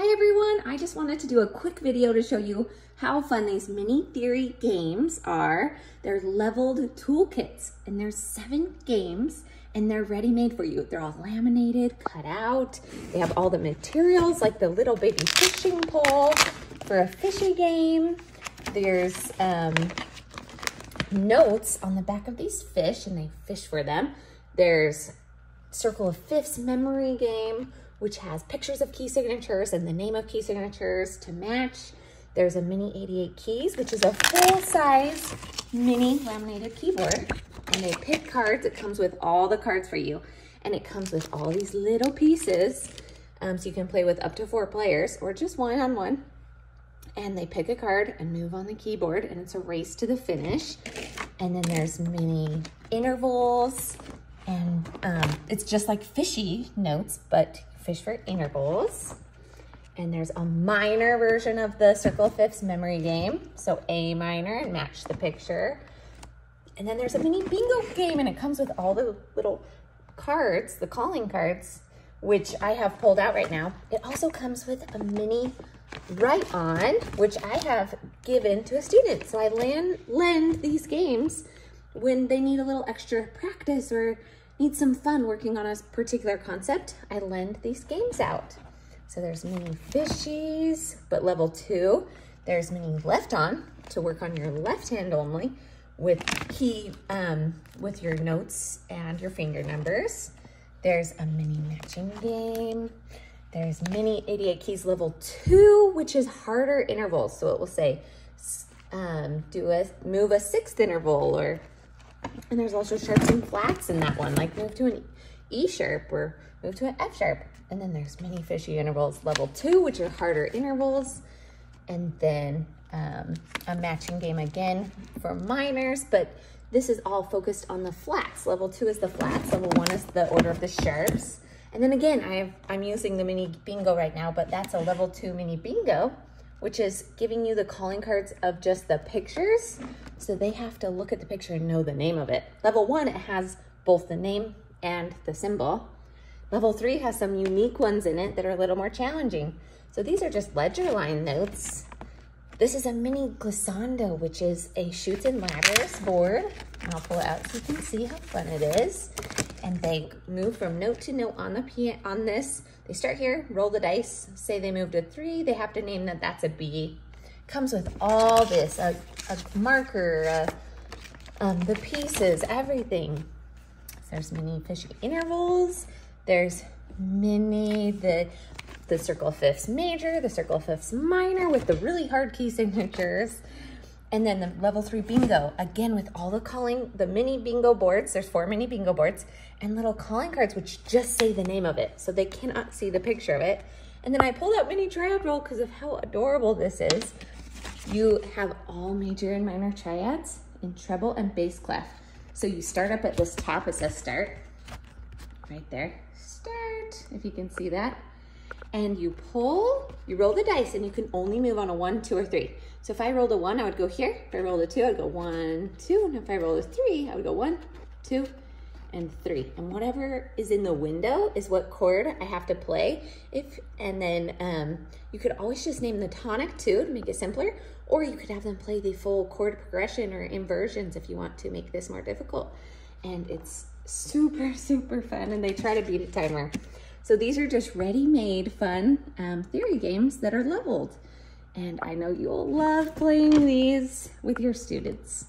Hi everyone, I just wanted to do a quick video to show you how fun these mini theory games are. They're leveled toolkits and there's seven games and they're ready made for you. They're all laminated, cut out. They have all the materials like the little baby fishing pole for a fishy game. There's um, notes on the back of these fish and they fish for them. There's Circle of Fifths memory game which has pictures of key signatures and the name of key signatures to match. There's a mini 88 keys, which is a full-size mini laminated keyboard. And they pick cards. It comes with all the cards for you. And it comes with all these little pieces. Um, so you can play with up to four players or just one-on-one. And they pick a card and move on the keyboard. And it's a race to the finish. And then there's mini intervals. And um, it's just like fishy notes, but fish for intervals. And there's a minor version of the Circle Fifths memory game. So A minor and match the picture. And then there's a mini bingo game and it comes with all the little cards, the calling cards, which I have pulled out right now. It also comes with a mini right on, which I have given to a student. So I lend, lend these games when they need a little extra practice or need some fun working on a particular concept, I lend these games out. So there's mini fishies, but level two. There's mini left on to work on your left hand only with key, um, with your notes and your finger numbers. There's a mini matching game. There's mini 88 keys level two, which is harder intervals. So it will say, um, do a, move a sixth interval or and there's also sharps and flats in that one, like move to an E sharp or move to an F sharp. And then there's mini fishy intervals level two, which are harder intervals. And then um, a matching game again for minors, but this is all focused on the flats. Level two is the flats, level one is the order of the sharps. And then again, I am using the mini bingo right now, but that's a level two mini bingo which is giving you the calling cards of just the pictures. So they have to look at the picture and know the name of it. Level one, it has both the name and the symbol. Level three has some unique ones in it that are a little more challenging. So these are just ledger line notes. This is a mini glissando, which is a Chutes and Ladders board. I'll pull it out so you can see how fun it is. And they move from note to note on the on this. They start here, roll the dice, say they moved a three, they have to name that that's a B. Comes with all this, a, a marker, a, um, the pieces, everything. There's mini fishy intervals. There's mini, the the circle fifths major, the circle fifths minor with the really hard key signatures. And then the level three bingo, again with all the calling, the mini bingo boards, there's four mini bingo boards, and little calling cards which just say the name of it, so they cannot see the picture of it. And then I pulled out mini triad roll because of how adorable this is. You have all major and minor triads in treble and bass clef. So you start up at this top, it says start, right there, start, if you can see that and you pull, you roll the dice and you can only move on a one, two, or three. So if I rolled a one, I would go here. If I rolled a two, I'd go one, two. And if I rolled a three, I would go one, two, and three. And whatever is in the window is what chord I have to play. If And then um, you could always just name the tonic too to make it simpler, or you could have them play the full chord progression or inversions if you want to make this more difficult. And it's super, super fun. And they try to beat a timer. So these are just ready-made fun um, theory games that are leveled. And I know you'll love playing these with your students.